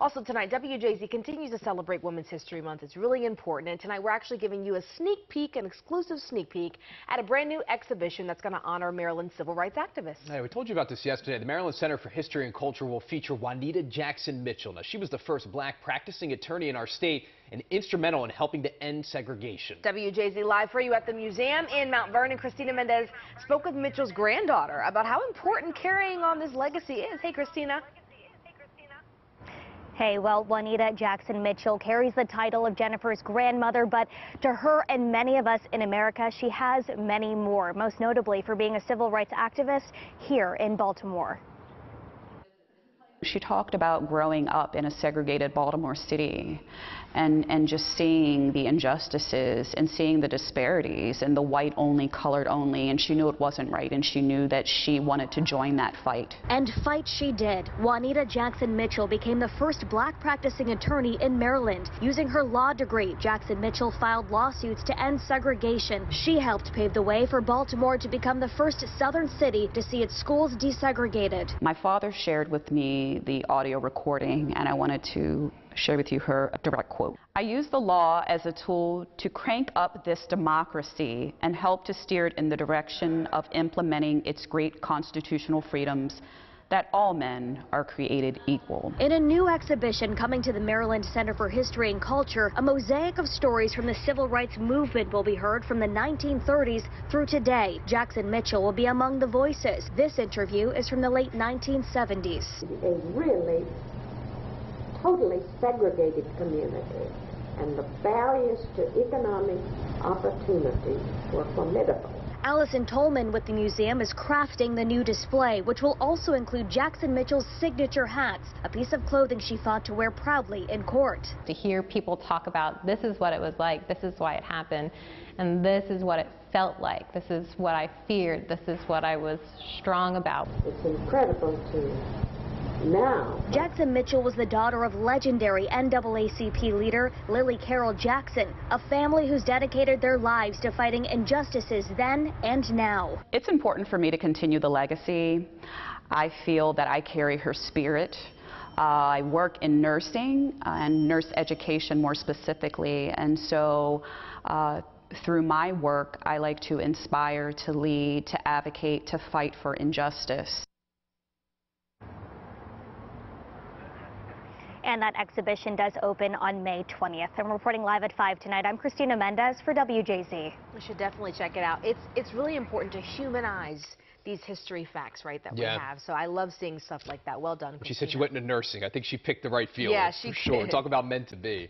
Also tonight, WJZ continues to celebrate Women's History Month. It's really important. And tonight we're actually giving you a sneak peek, an exclusive sneak peek at a brand new exhibition that's going to honor Maryland civil rights activists. Hey, we told you about this yesterday. The Maryland Center for History and Culture will feature Juanita Jackson Mitchell. Now, she was the first black practicing attorney in our state and instrumental in helping to end segregation. WJZ live for you at the museum in Mount Vernon. Christina Mendez spoke with Mitchell's granddaughter about how important carrying on this legacy is. Hey, Christina. Hey, well, Juanita Jackson Mitchell carries the title of Jennifer's grandmother, but to her and many of us in America, she has many more, most notably for being a civil rights activist here in Baltimore. She talked about growing up in a segregated Baltimore city and, and just seeing the injustices and seeing the disparities and the white only, colored only, and she knew it wasn't right and she knew that she wanted to join that fight. And fight she did. Juanita Jackson Mitchell became the first black practicing attorney in Maryland. Using her law degree, Jackson Mitchell filed lawsuits to end segregation. She helped pave the way for Baltimore to become the first southern city to see its schools desegregated. My father shared with me the audio recording, and I wanted to share with you her direct quote. I use the law as a tool to crank up this democracy and help to steer it in the direction of implementing its great constitutional freedoms that all men are created equal. In a new exhibition coming to the Maryland Center for History and Culture, a mosaic of stories from the civil rights movement will be heard from the 1930s through today. Jackson Mitchell will be among the voices. This interview is from the late 1970s. A really totally segregated community and the barriers to economic opportunity were formidable. Allison Tolman with the museum is crafting the new display, which will also include Jackson Mitchell's signature hats, a piece of clothing she fought to wear proudly in court. To hear people talk about this is what it was like, this is why it happened, and this is what it felt like, this is what I feared, this is what I was strong about. It's incredible to now. Jackson Mitchell was the daughter of legendary NAACP leader Lillie Carroll Jackson, a family who's dedicated their lives to fighting injustices then and now. It's important for me to continue the legacy. I feel that I carry her spirit. Uh, I work in nursing uh, and nurse education more specifically, and so uh, through my work, I like to inspire, to lead, to advocate, to fight for injustice. And that exhibition does open on May 20th. I'm reporting live at 5 tonight. I'm Christina Mendez for WJZ. You should definitely check it out. It's, it's really important to humanize these history facts, right, that yeah. we have. So I love seeing stuff like that. Well done, Christina. She said she went into nursing. I think she picked the right field. Yeah, she for sure. Did. Talk about meant to be.